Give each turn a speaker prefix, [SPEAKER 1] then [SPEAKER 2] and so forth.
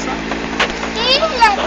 [SPEAKER 1] Eso.
[SPEAKER 2] ¿Qué dices?